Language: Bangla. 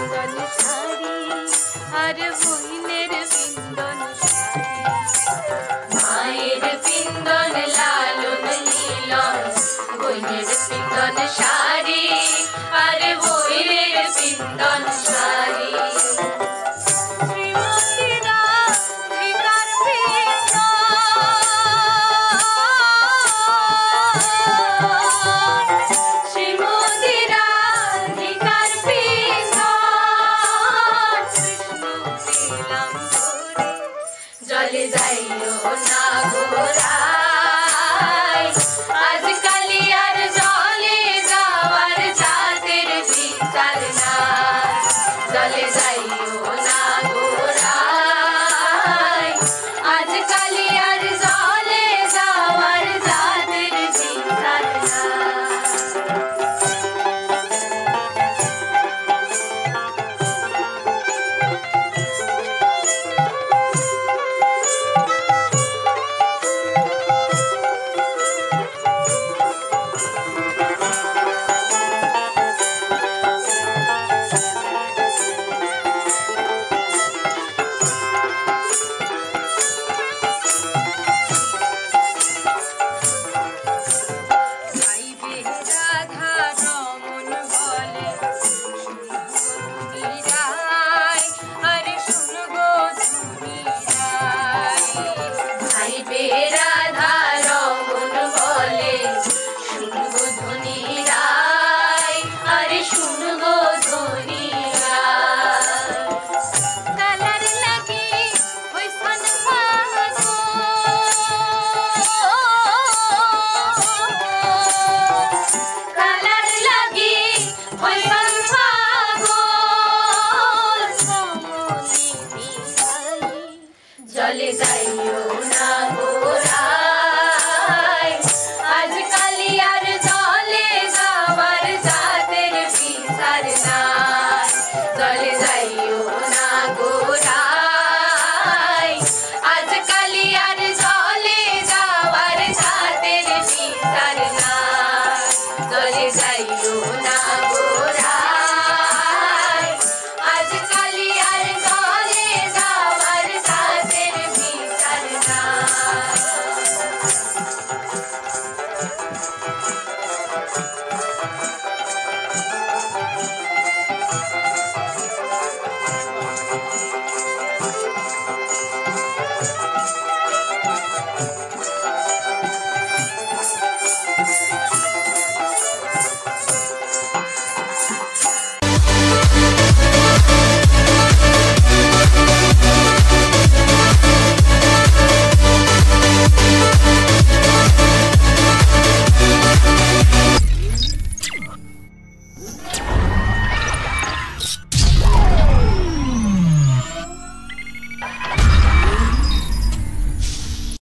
बंधन सारी हर हुई मेरे बिंदन জলে যাইও না গোরাই আজকালি জলে যাওয়ার যাদের